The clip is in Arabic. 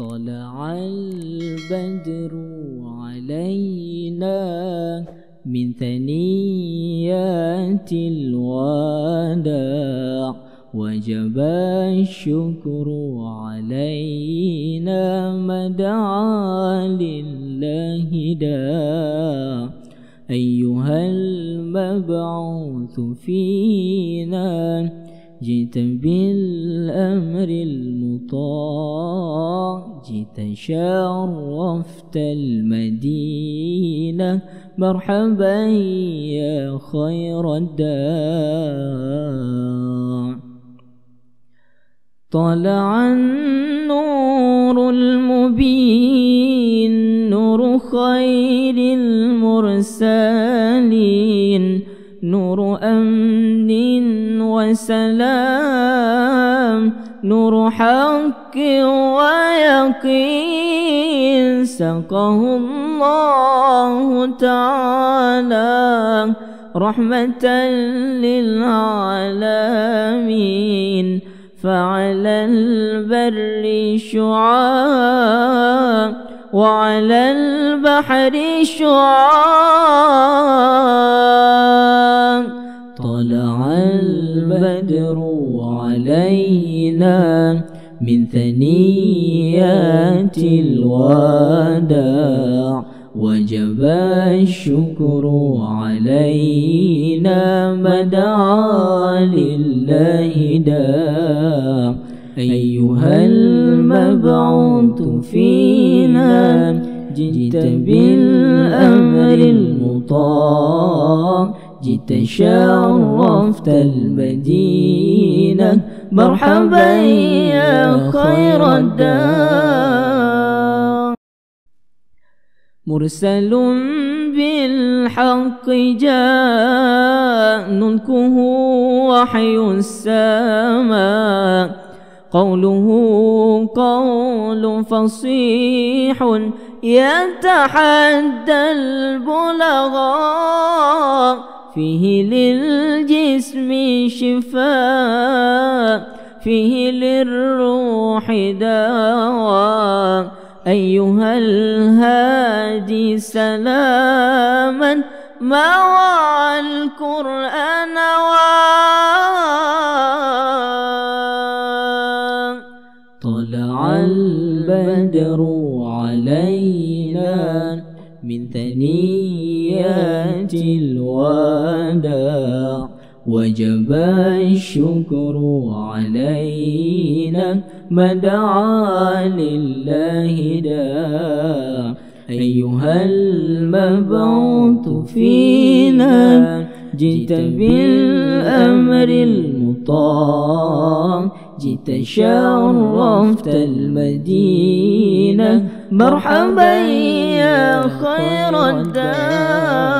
طلع البدر علينا من ثنيات الوداع. وجب الشكر علينا مدعا لله داع. أيها المبعوث فينا جئت بالأمر المطاع جئت شرفت المدينة. مرحبا يا خير الداع. طلع النور المبين نور خير المرسلين. نور أمن وسلام نور حق ويقين سقه الله تعالى رحمة للعالمين. فعلى البر شعاع وعلى البحر شعاع البدر علينا من ثنيات الوداع وجب الشكر علينا مدعا لله داع أيها المبعوث فينا جئت بالأمر المطاع جئت شرفت المدينة. مرحبا يا خير الدار. مرسل بالحق جاء نلكه وحي السماء. قوله قول فصيح يتحدى البلغاء. فيه للجسم شفاء فيه للروح دواء. أيها الهادي سلاما ما وعى القرآن طلع البدر علينا من ثنيات الوداع وجب الشكر علينا مدعا لله داع أيها المبعوث فينا جئت بالأمر المطاع. جئت شرفت المدينة. مرحبا يا خير الدار.